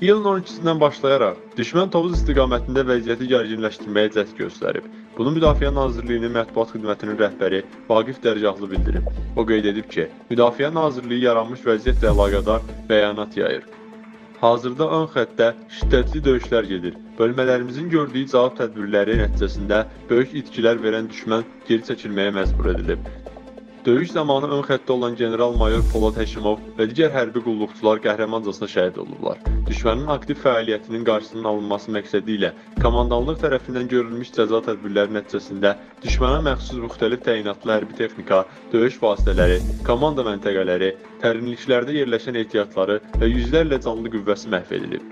İyulun 12-sindən başlayaraq düşmən Tovuz istiqamətində vəziyyəti gərginləşdirməyə cəhd göstərib. Bunu Müdafiə Nazirliyinin mətbuat xidmətinin rəhbəri Vaqif Dərgahlı bildirib. O qeyd edib ki, Müdafiə Nazirliyi yaranmış vəziyyətlə əlaqədar bəyanat yayır. Hazırda ön xəttdə şiddətli döyüşlər gedir. Bölmələrimizin gördüyü cavab tədbirləri nəticəsində böyük itkilər verən düşmən geri çəkilməyə məcbur edilib. Döyüş zamanı ön xəttdə olan general-mayor Polad Həşimov və digər hərbi qulluqçular qəhrəmancasına şəhid olublar. Düşmənin aktiv fəaliyyətinin qarşısının alınması məqsədi ilə komandanlıq tərəfindən görülmüş cəza tədbirləri nəticəsində düşmənə məxsus müxtəlif təyinatlı hərbi texnika, döyüş vasitələri, komanda məntəqələri, tərinliklərdə yerləşən ehtiyatları və yüzlərlə canlı qüvvəsi məhv edilib.